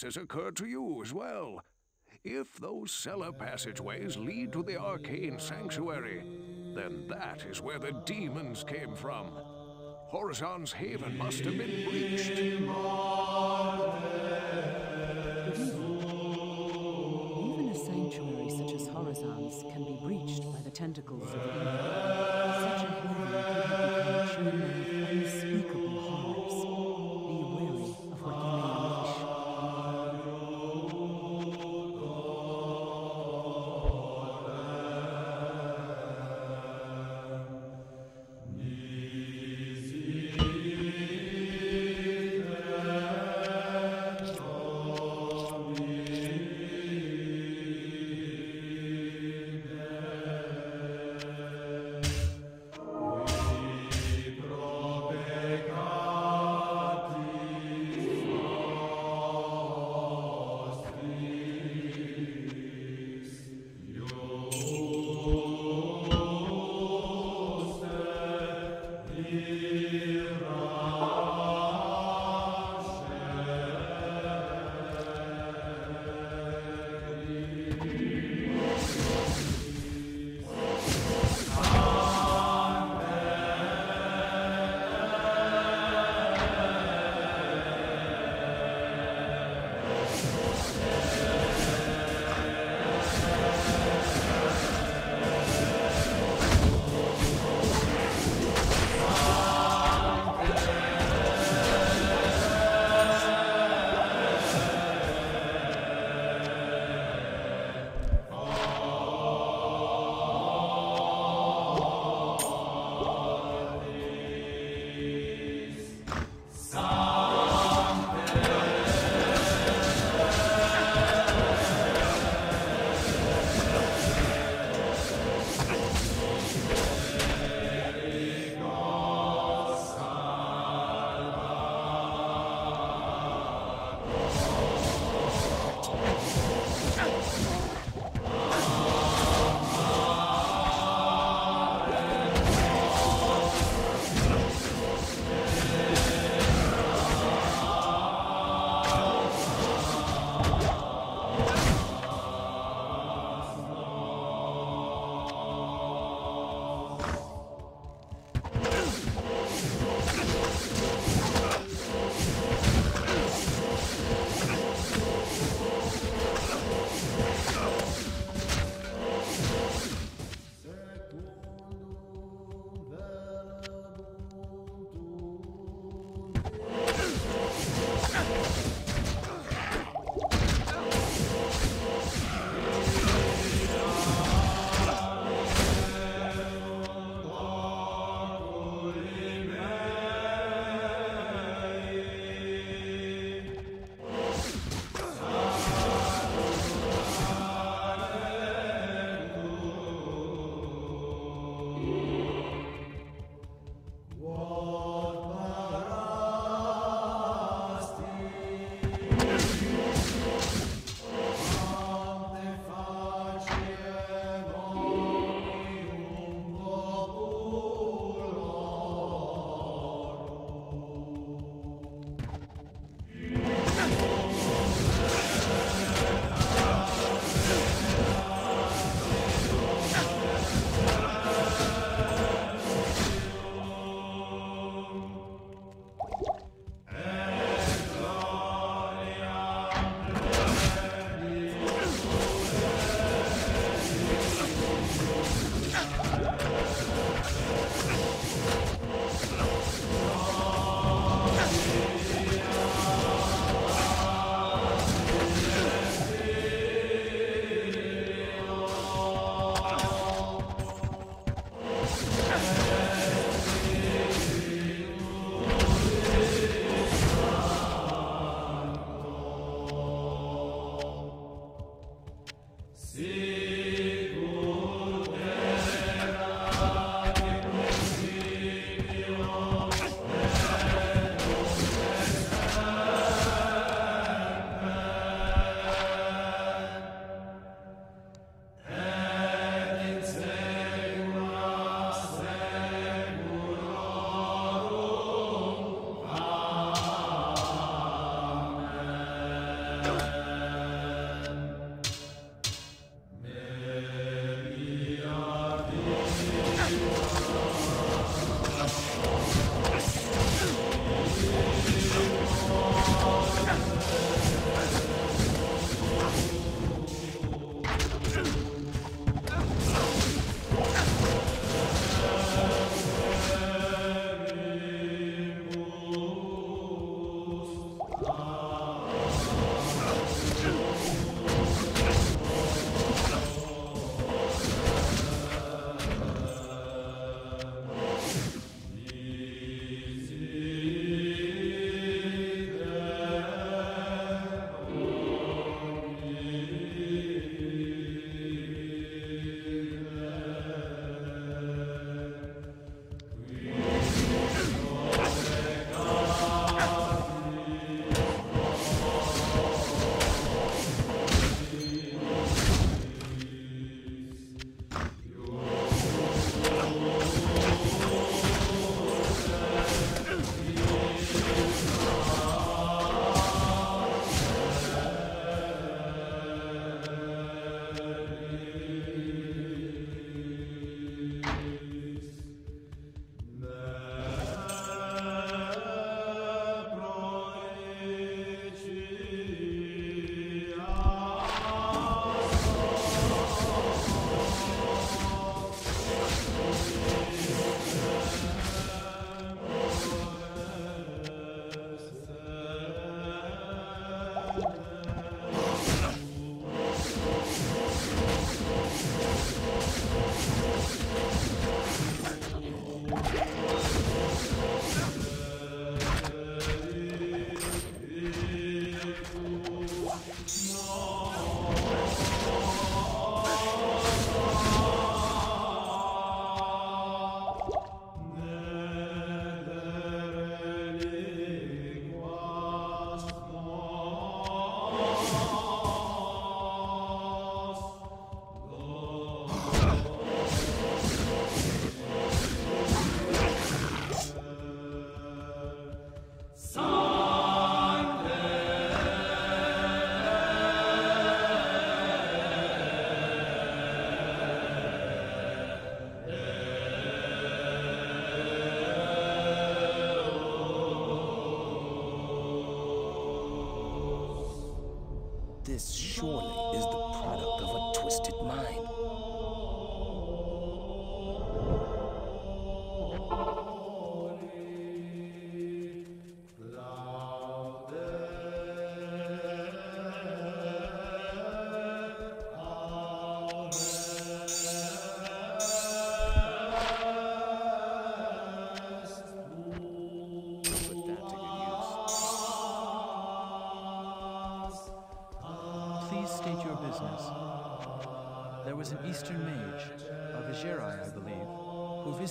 this has occurred to you as well. If those cellar passageways lead to the arcane sanctuary, then that is where the demons came from. Horazon's haven must have been breached. Even a sanctuary such as Horazon's can be breached by the tentacles of the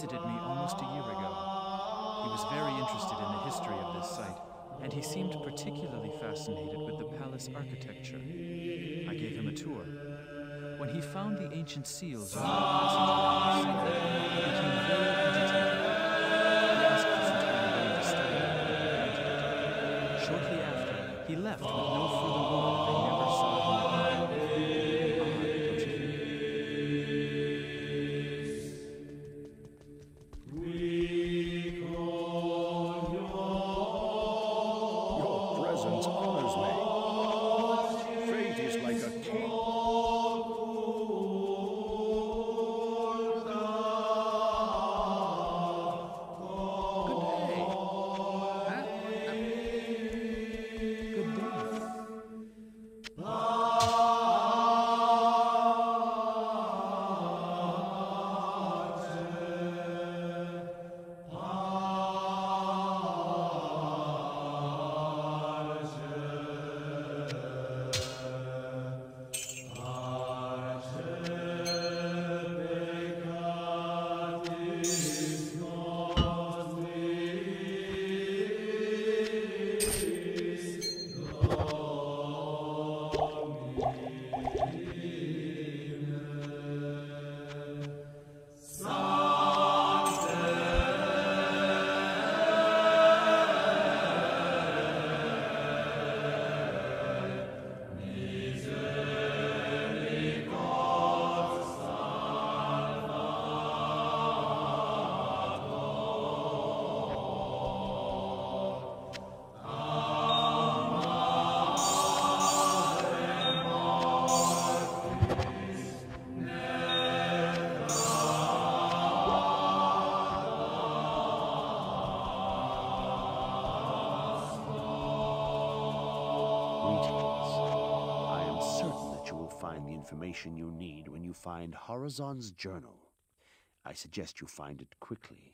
visited me almost a year ago. He was very interested in the history of this site, and he seemed particularly fascinated with the palace architecture. I gave him a tour. When he found the ancient seals on the passageway, he became very agitated. Asked to. Shortly after, he left with no further word. information you need when you find Horazon's journal. I suggest you find it quickly.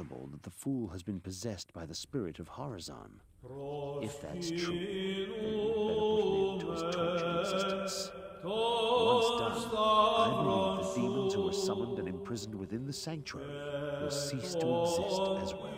Possible that the fool has been possessed by the spirit of Horazon. If that's true, then we'd better put an end to his tortured existence. Once done, I believe the demons who were summoned and imprisoned within the sanctuary will cease to exist as well.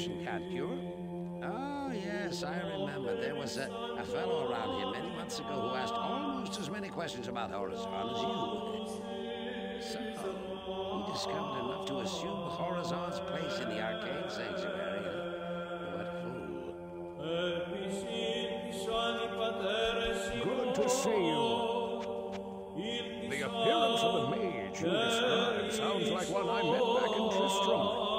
potion can't cure? Oh, yes, I remember. There was a, a fellow around here many months ago who asked almost as many questions about Horazon as you. Somehow, he discovered enough to assume Horazon's place in the arcane sanctuary. What fool. Good to see you. The appearance of the mage you described sounds like one I met back in Tristram.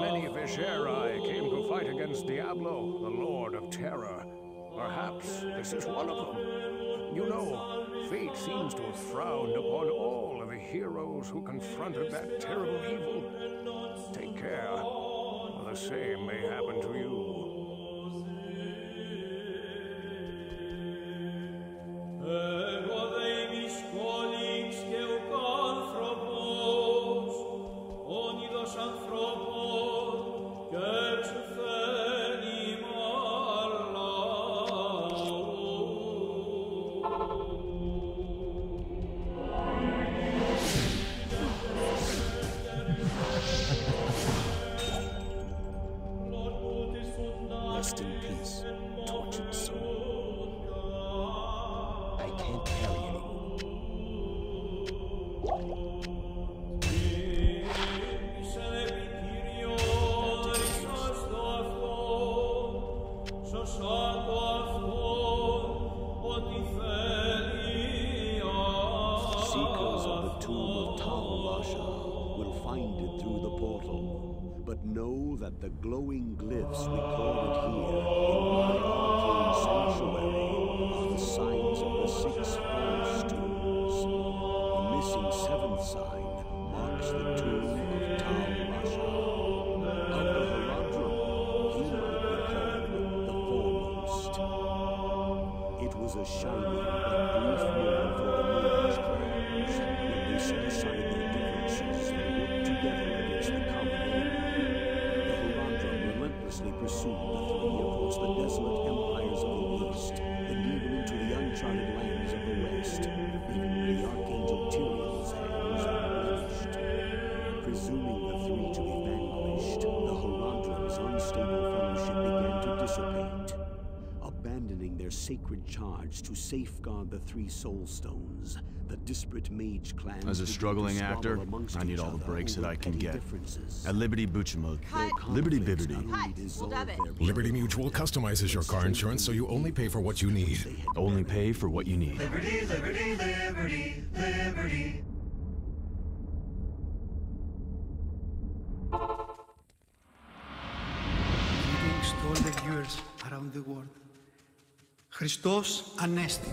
Many Vizjerei came to fight against Diablo, the Lord of Terror. Perhaps this is one of them. You know, fate seems to have frowned upon all of the heroes who confronted that terrible evil. Take care, or the same may happen to you. Tortured soul. Uncharted lands of the west, leaving the archangel Tyrael's hands unblemished. Presuming the three to be vanquished, the Horadrim's unstable fellowship began to dissipate. Abandoned abandoning their sacred charge to safeguard the three soul stones. The disparate mage clans As a struggling actor, I need all the breaks that I can get. At Liberty Buchamode. Liberty Bibbity. Liberty Mutual customizes your car insurance so you only pay for what you need. Only pay for what you need. Liberty, liberty, liberty, liberty. Greetings to all the viewers around the world. Χριστός Ανέστη.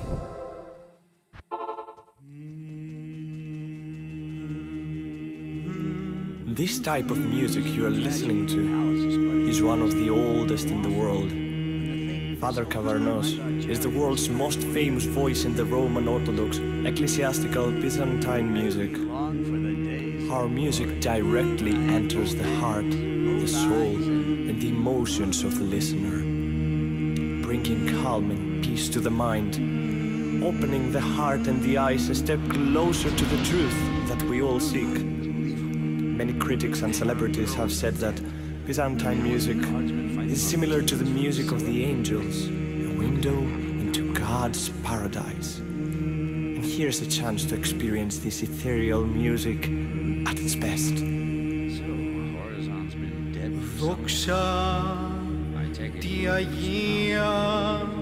This type of music you are listening to is one of the oldest in the world. Father Cavarnos is the world's most famous voice in the Roman Orthodox ecclesiastical Byzantine music. Our music directly enters the heart, the soul, and the emotions of the listener, bringing calm and peace to the mind, opening the heart and the eyes a step closer to the truth that we all seek. Many critics and celebrities have said that Byzantine music is similar to the music of the angels, a window into God's paradise. And here's a chance to experience this ethereal music at its best. Horizon's been dead for some Δόξα τη Αγία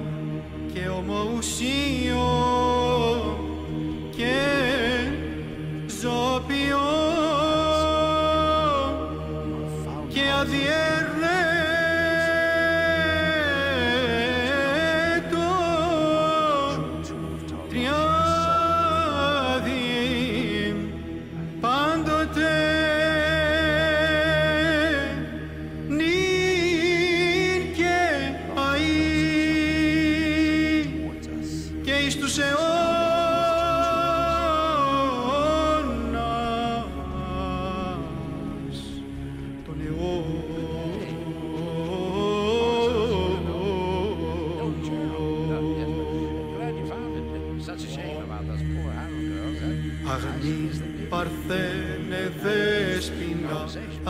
como o Senhor.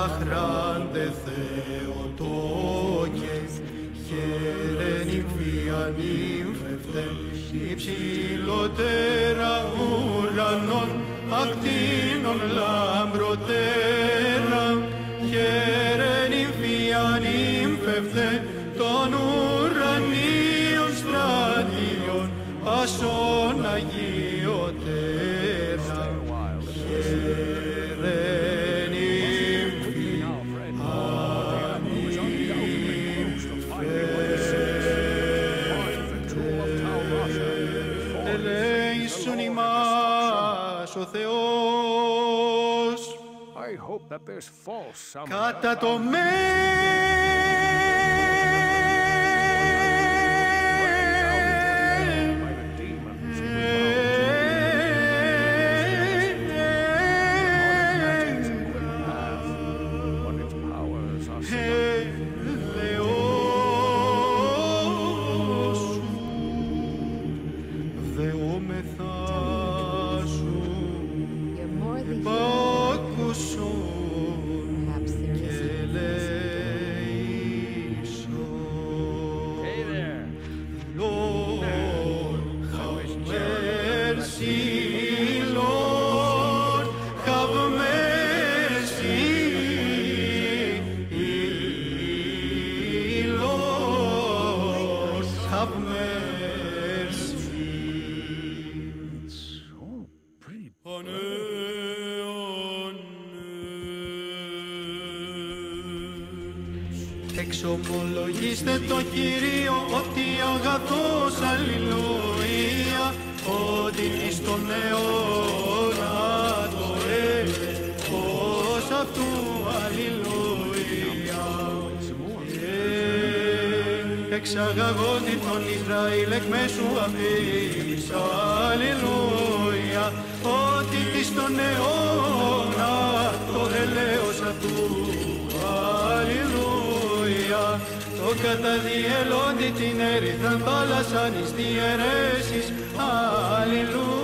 Sacra. Ημάς ο Θεός I hope that there's false somewhere. κατά το Ελεός Εξομολογήστε το Κύριο ότι αγαθός αλληλούια ότι εις τον αιώνα Ε, εξαγαγότη τον Ισραήλ εκ μέσου αυτής αλληλούια ότι εις τον αιώνα το έλεος αυτού αλληλούια το καταδιελώνει την ερυθραν θάλασσαν εις διαιρέσεις. Αλληλούια